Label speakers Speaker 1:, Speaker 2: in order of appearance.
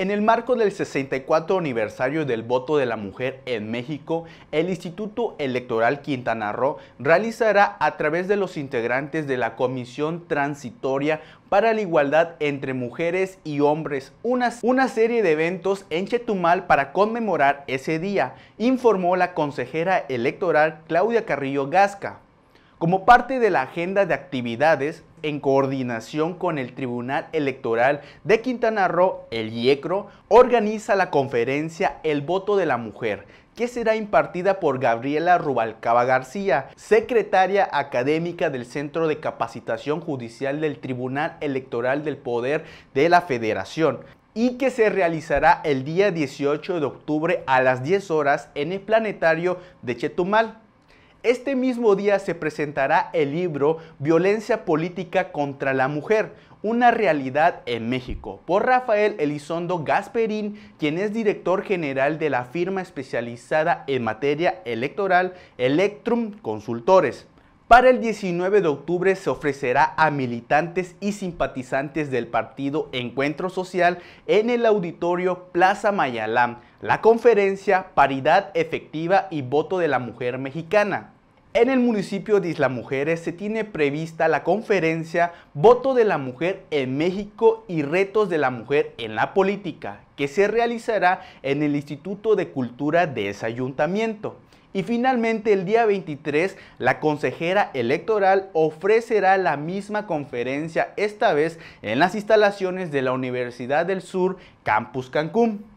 Speaker 1: En el marco del 64 aniversario del voto de la mujer en México, el Instituto Electoral Quintana Roo realizará a través de los integrantes de la Comisión Transitoria para la Igualdad entre Mujeres y Hombres una, serie de eventos en Chetumal para conmemorar ese día, informó la consejera electoral Claudia Carrillo Gasca. Como parte de la agenda de actividades, en coordinación con el Tribunal Electoral de Quintana Roo, el IECRO, organiza la conferencia El Voto de la Mujer, que será impartida por Gabriela Rubalcaba García, secretaria académica del Centro de Capacitación Judicial del Tribunal Electoral del Poder de la Federación, y que se realizará el día 18 de octubre a las 10 horas en el planetario de Chetumal. Este mismo día se presentará el libro Violencia Política contra la Mujer, una realidad en México, por Rafael Elizondo Gasperín, quien es director general de la firma especializada en materia electoral Electrum Consultores. Para el 19 de octubre se ofrecerá a militantes y simpatizantes del partido Encuentro Social en el auditorio Plaza Mayalam la conferencia Paridad Efectiva y Voto de la Mujer Mexicana. En el municipio de Isla Mujeres se tiene prevista la conferencia Voto de la Mujer en México y Retos de la Mujer en la Política, que se realizará en el Instituto de Cultura de ese ayuntamiento. Y finalmente el día 23 la consejera electoral ofrecerá la misma conferencia, esta vez en las instalaciones de la Universidad del Sur, Campus Cancún.